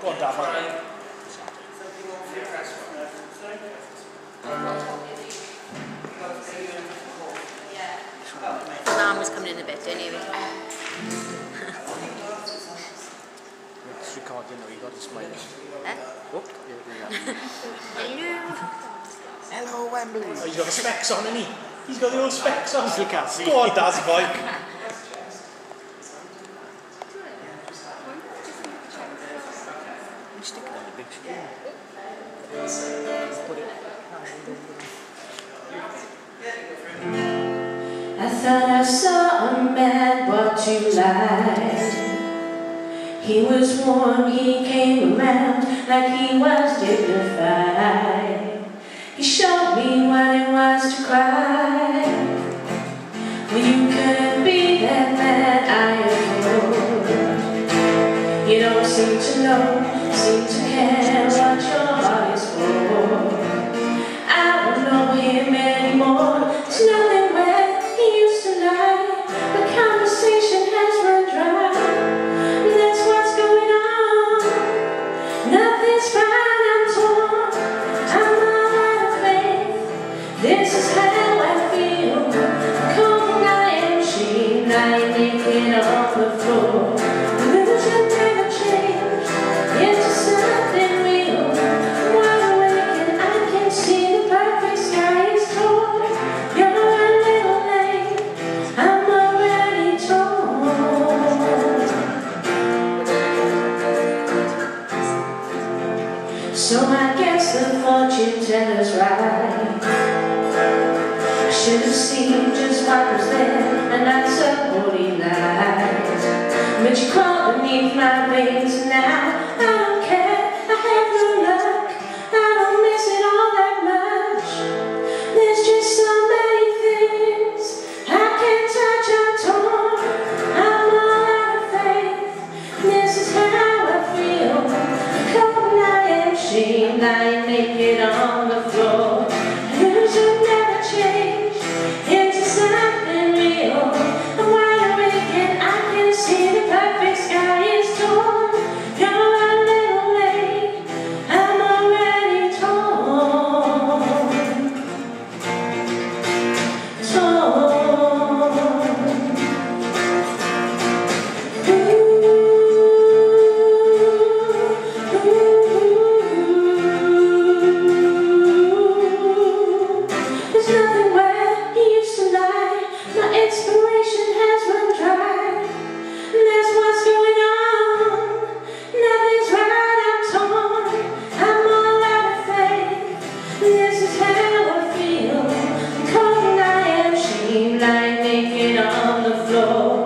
Go on, Dad, right. Yeah. Mum was coming in a bit, didn't he? it's recording now, you got to smile. Eh? Oh, Hello. Hello, Wembley. Oh, he's got the specs on, hasn't he? He's got the old specs on. You can't see. Go on, Daz, boy. You stick it on the big screen. Put it. I thought I saw a man brought to light. He was warm, he came around like he was dignified. He showed me what it was to cry. Well, you couldn't be that man I adored. You don't seem to know, seem to care what your heart is for. I don't know him sinners right. I should have seen just what was there and not somebody lied. But you crawled beneath my wings now I don't care, I have no luck. I don't miss it all that much. There's just so many things I can't touch or torn. I'm all out of faith. This is how I feel. Cold, I am shamed. I make it on. laying on the floor.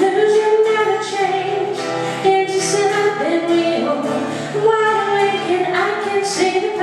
Lose you never change into something real. Wide awake and I can see